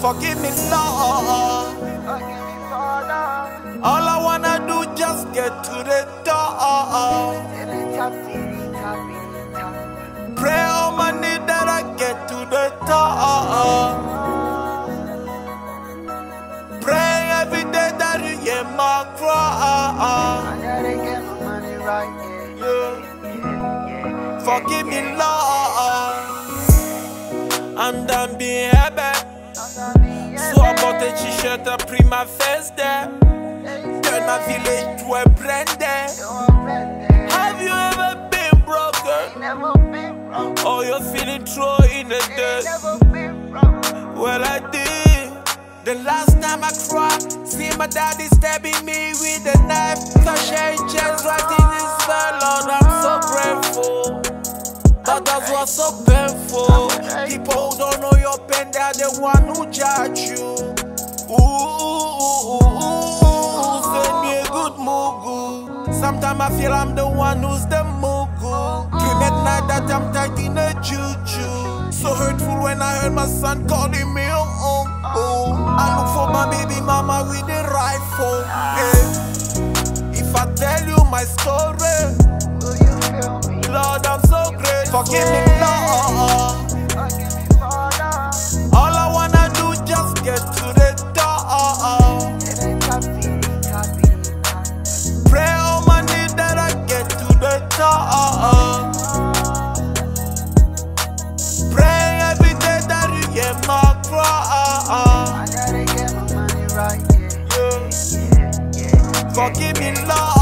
Forgive me, Lord. All I wanna do just get to the door. Pray on my knee that I get to the top. Pray every day that you hear my cry. I gotta get my money right. Yeah. Yeah, yeah. Forgive me, Lord. I'm done being happy. So I bought a t-shirt, I print my face there. Turn my village to a brand there. Have you ever been broken? Or you're feeling thrown in the dirt? Well, I did. The last time I cried, see my daddy stabbing me with a knife. Touching chest right in his bed, Lord, I'm so grateful. But that was so painful. People who don't know your pain, they're the one who judge you. Ooh, ooh, ooh, ooh, send me a good mugu. Sometimes I feel I'm the one who's the mugu. Dream at night that I'm tight in a juju. So hurtful when I heard my son calling me oh, oh, oh. I look for my baby mama with a rifle. Yeah. If I tell you my story, Will you feel me? Lord, I'm so grateful. Forgive me, Lord. Forgive me, Lord.